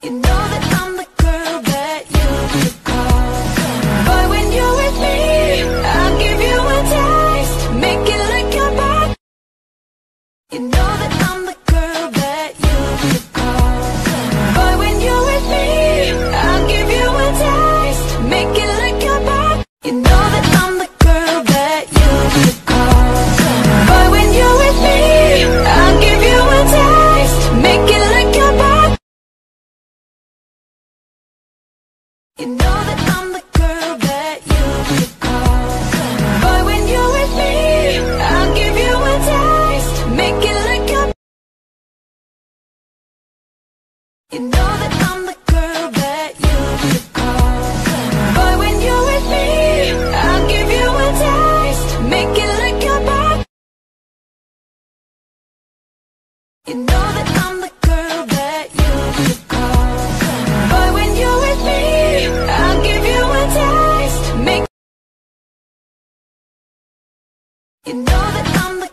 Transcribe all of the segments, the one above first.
You know that I'm the You know that I'm the girl that you could call when you're with me, I'll give you a taste. Make it like You know that I'm the girl that you call when you're with me, I'll give you a taste. Make You know that I'm the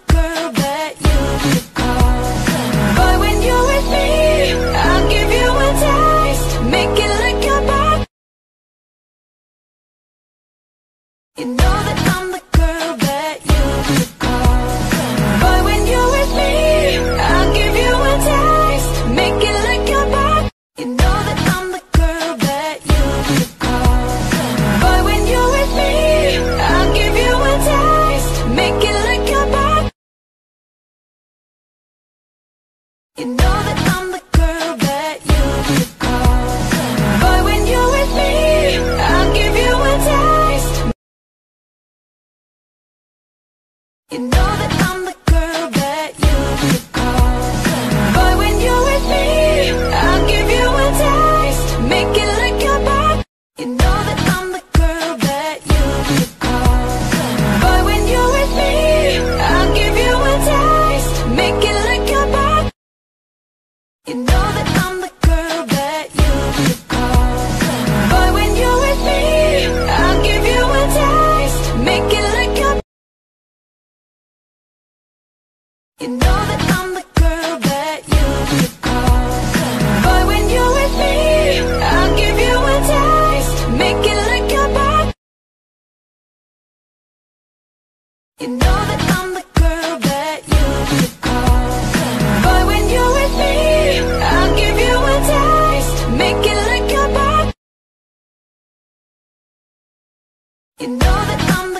You know that I'm the You know that I'm the girl that you could call when you're with me, I'll give you a taste. Make it like your You know that I'm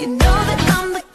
You know that I'm the